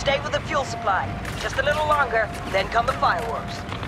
Stay with the fuel supply. Just a little longer, then come the fireworks.